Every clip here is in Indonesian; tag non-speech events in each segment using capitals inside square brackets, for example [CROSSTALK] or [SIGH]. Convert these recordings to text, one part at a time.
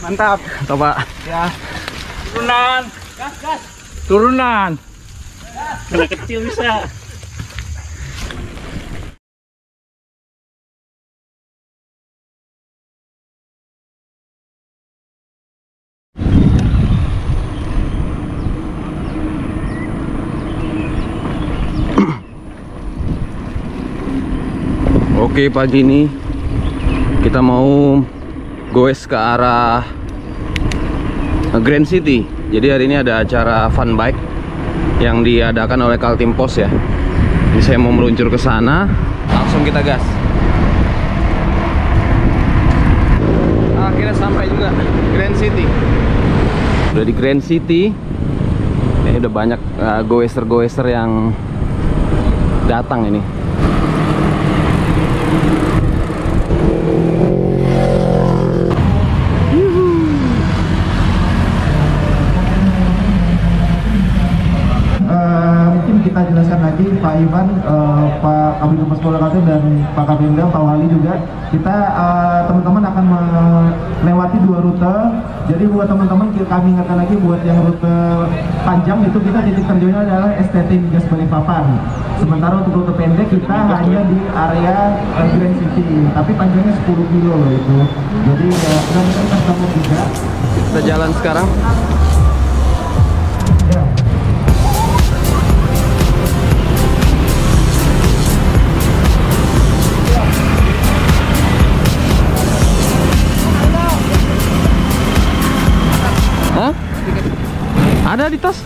Mantap. Coba Ya. Turunan. Gas, gas. turunan. Anak kecil bisa. Oke pagi ini kita mau goes ke arah Grand City. Jadi hari ini ada acara fun bike yang diadakan oleh Kaltim Pos ya. Jadi saya mau meluncur ke sana, langsung kita gas. Akhirnya sampai juga Grand City. Udah di Grand City. Ini udah banyak uh, goeser-goeser yang datang ini. Eh, mungkin kita jelaskan lagi Pak Ivan, eh, Pak Kabin Humas Polda Kaltim dan Pak Kabinda, Pak Wali juga. Kita eh, teman-teman akan melewati dua rute. Jadi buat teman-teman kami ingatkan lagi buat yang rute panjang itu kita titik terjunnya adalah STT Migas Balikpapan. Sementara untuk rute pendek kita hanya di area eh, Grand City, tapi panjangnya 10 kilo loh itu. Jadi ya mudah-mudahan kita juga. Kita jalan sekarang. Ada di tas?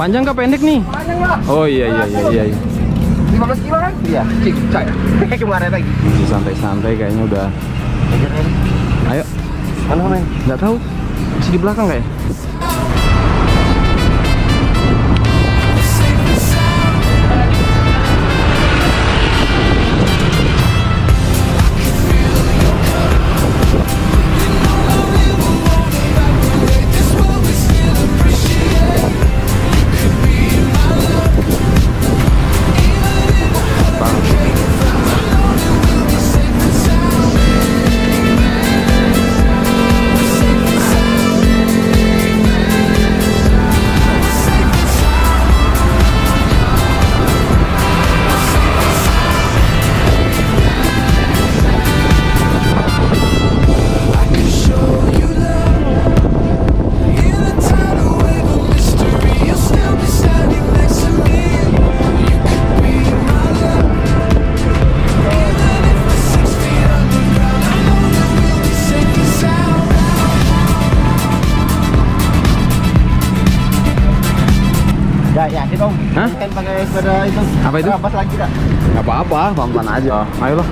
Panjang kah pendek nih? Panjang lah. Oh iya iya iya iya. iya. 15 kilo kan? Iya. Cik, cak. [LAUGHS] Kemarin lagi. Santai-santai kayaknya udah. Ayo, Mana men? nggak tahu. Masih di belakang kayak. Sepeda itu. Apa itu? Apa lagi? Nggak apa-apa, pelan-pelan aja. Ayo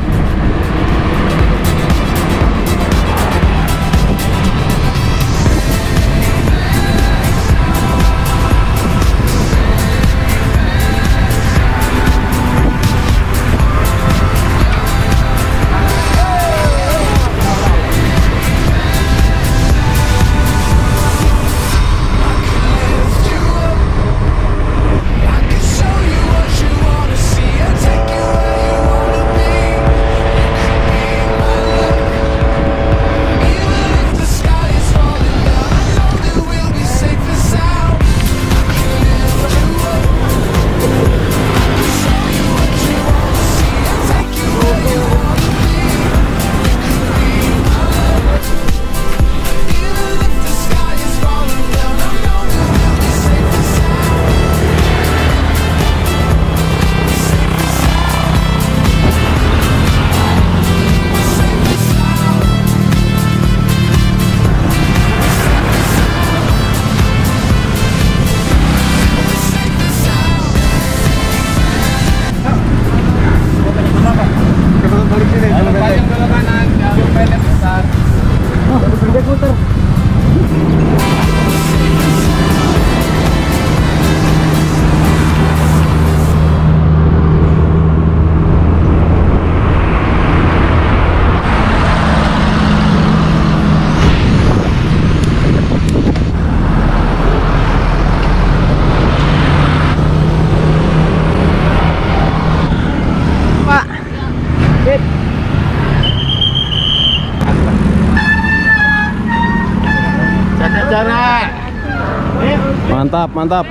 Mantap, mantap.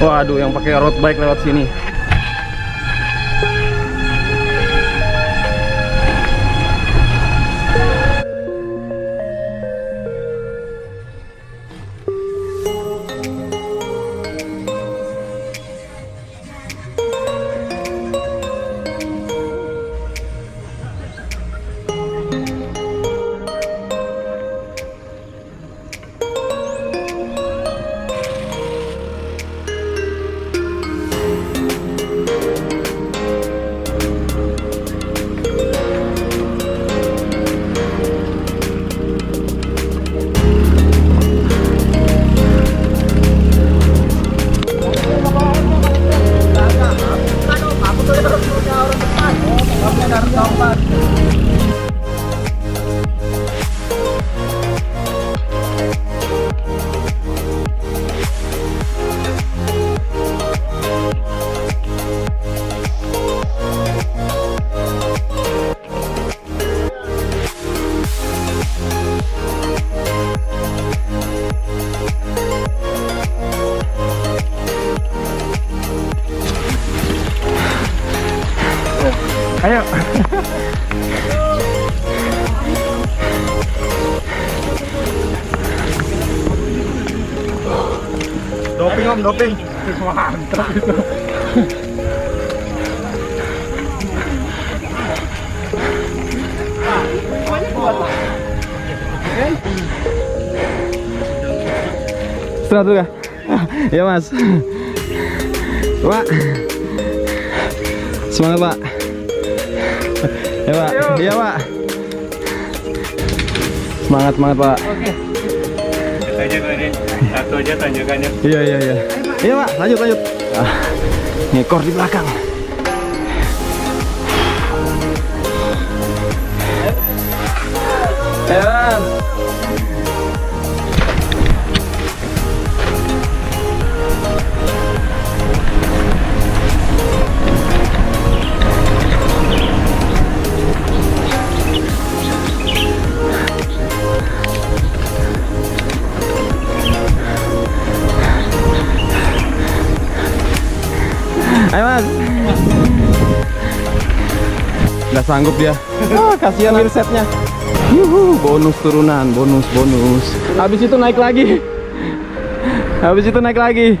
Waduh, yang pakai road bike lewat sini. Setelah dulu kah? ya mas. Pak. Semangat pak. Ya pak. Iya pak. Semangat semangat pak. Aja ini. Satu aja tanjakannya. Iya iya iya. Iya pak. Lanjut lanjut. Ah, Ngekor di belakang. Ayo Ayo mas. Nggak sanggup dia. Ah, Kasihan wheelsetnya Yuhu, bonus turunan, bonus, bonus. Habis itu naik lagi. Habis itu naik lagi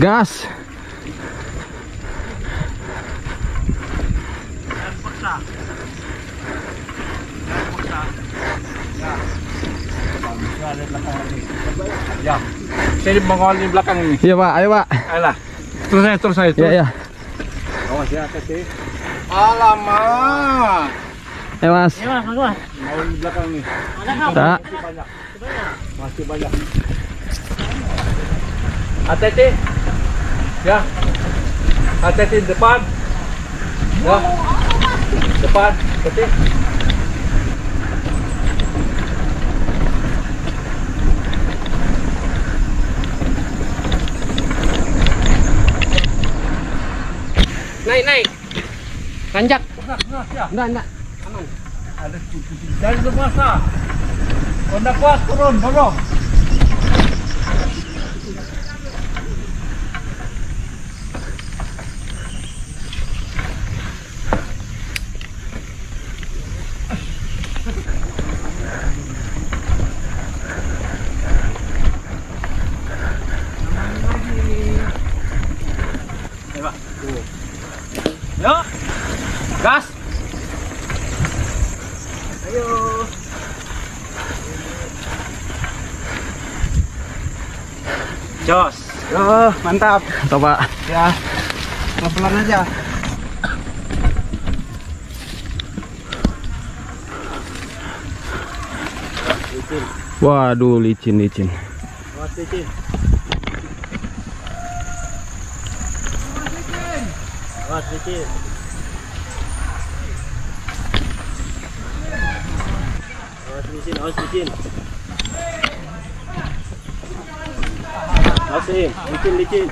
Gas. Ya. Saya mengawal di belakang ini. Iya, Pak. Ayo, Pak. Ayolah. Terus saya, terus saya. Iya, iya. Awas ya, hati Alamak. Ayo, Mas. Mau di belakang nih. Tak. Masih banyak. Hati-hati. Ya. Hati-hati di depan. Ya. Depan. Hati. Naik, naik. Tanjak. Ya. Enggak, enggak. Ada dari lepas Onda kuat turun, dorong. Yo. Gas. Ayo. Jos. Mantap. Pak. Ya. Pelan-pelan aja. Waduh, licin, licin. Awas licin. Awas licin. Awas licin, awas licin. Awas licin, licin.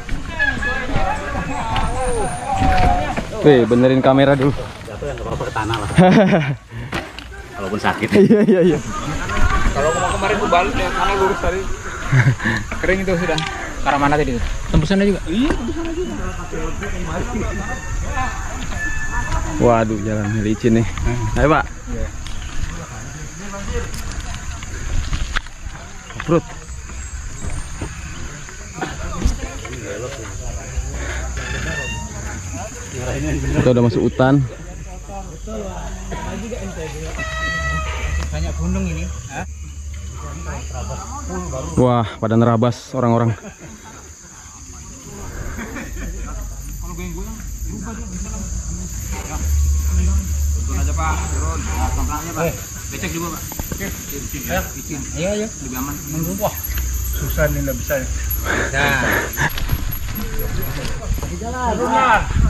Wih, benerin kamera dulu. Jatuh ya nggak apa-apa ke tanah lah. [LAUGHS] Walaupun sakit. Iya, iya, iya. Kalau kemarin gue balik ya, karena lurus [LAUGHS] tadi. Kering itu sudah. Ke arah mana tadi? Tembusannya juga. Iya, Waduh, jalan licin nih. Ayo, Pak. Perut. Kita udah masuk hutan. Banyak gunung ini. Wah, pada nerabas orang-orang. Turun aja Pak, turun. Nah, tongkangnya Pak. Becek juga Pak. Ayo, ayo, ayo. Lebih aman. Nunggu. Wah, Susah nih nggak bisa. nah.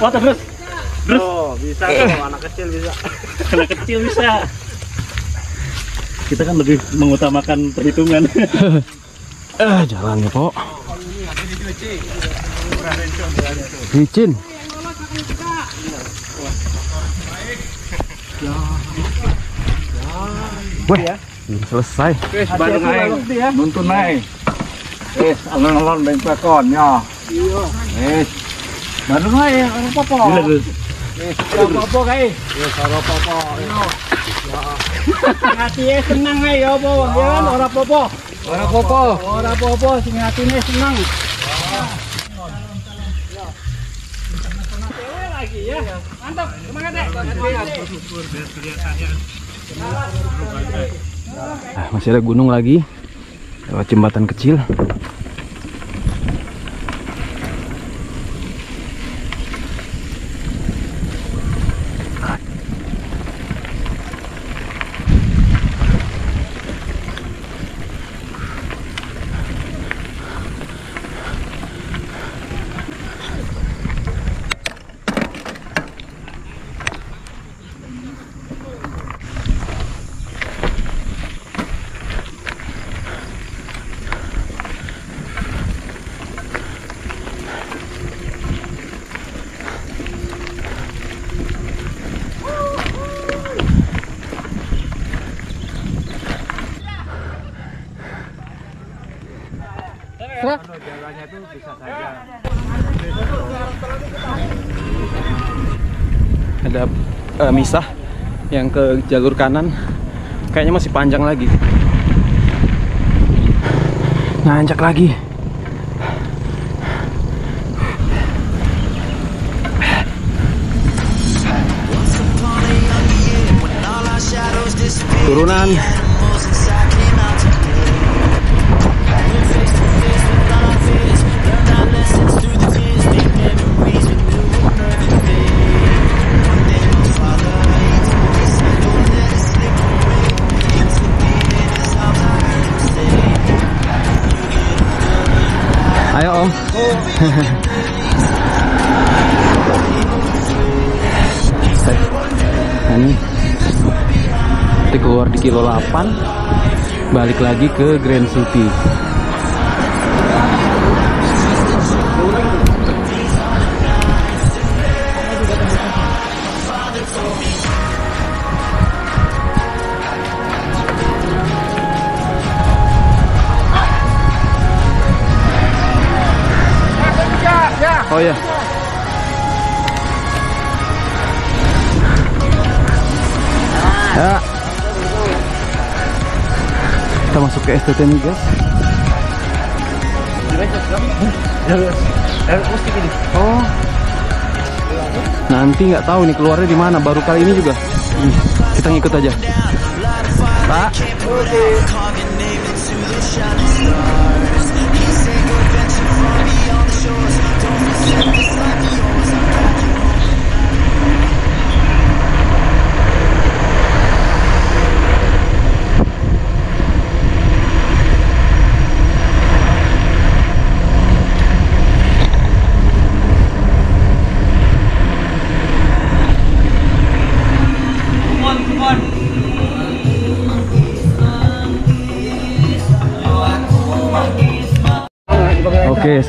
Oh, terus. Terus. Oh, bisa tuh, anak kecil bisa. [LAUGHS] anak kecil bisa. Kita kan lebih mengutamakan perhitungan. [LAUGHS] Eh, jalannya, Pok. Licin. Wah, belum selesai. Wes, bareng naik. Nuntun naik. Wes, alon-alon main pelakon ya. Iya. Wes. Bareng naik, orang apa-apa. Wes, orang apa-apa kae. Wes, orang apa-apa. Hati senang ae ya apa ya kan ora apa-apa. Ora apa-apa. Ora apa-apa sing hatine senang. lagi ya. Mantap, semangat deh. Nah, masih ada gunung lagi. Lewat jembatan kecil. Ada eh, misah yang ke jalur kanan. Kayaknya masih panjang lagi. Nanjak lagi. Turunan. Ini. Kita keluar di kilo 8 balik lagi ke Grand City Oh ya. Ya. Kita masuk ke STT nih guys. Oh. Nanti nggak tahu nih keluarnya di mana. Baru kali ini juga. Kita ngikut aja. Pak.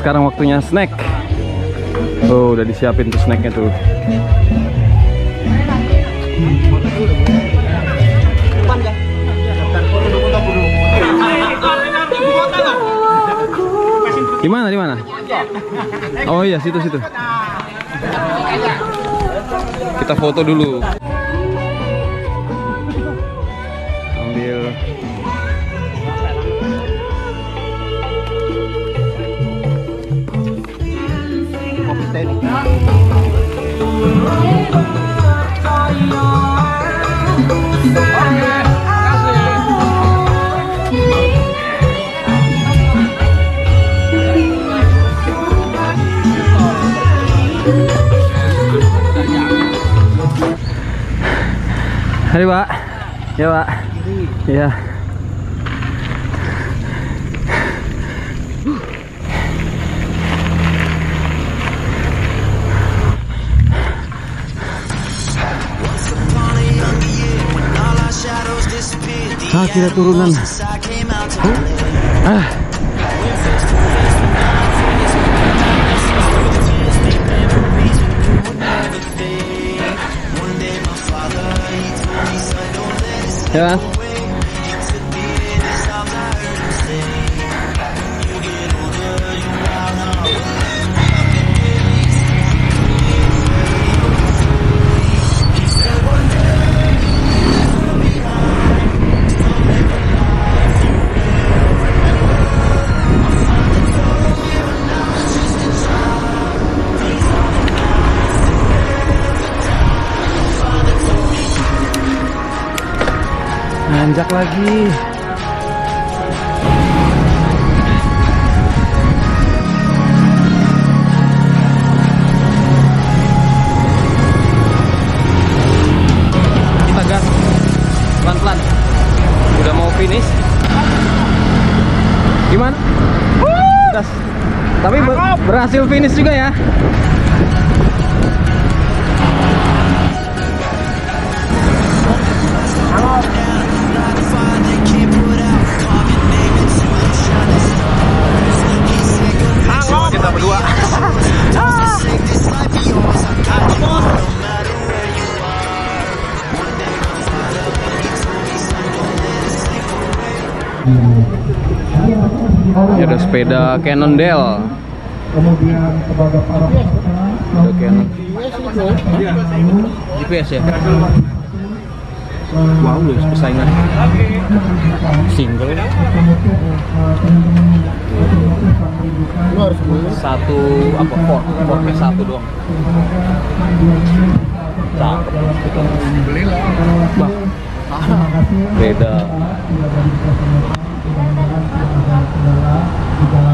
Sekarang waktunya snack. Oh, udah disiapin tuh snacknya tuh. Di mana? Di mana? Oh iya, situ situ. Kita foto dulu. Hari Pak. Ya Pak. Ya. Akhirnya turunan. Ah. Ya. Nanjak lagi. Kita gas pelan-pelan. Udah mau finish. Gimana? Gas. Tapi ber- berhasil finish juga ya. Kita berdua. Ini ada sepeda Cannondale. Kemudian kepada para peserta Ada Canon. GPS ya? Wow, ya persaingan. Single. Satu apa port? Portnya satu doang. Cakep. Bah, beda.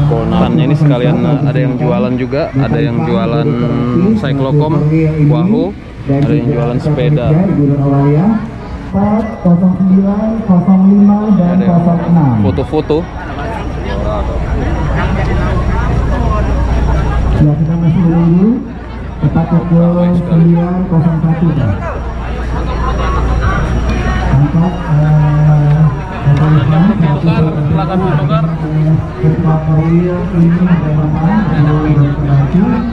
Konannya ini sekalian eh, ada yang jualan juga, ada yang jualan cyclocom, wahoo, ada yang jualan sepeda. Pot 09, 05, dan Ada yang 06. foto-foto. Ya kita masih menunggu tepat pukul 9.01 Pak. Angkat eh, Bapak Ibu, silakan. Ketua Korwil ini menurut berarti dan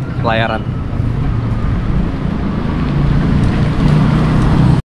pelayaran.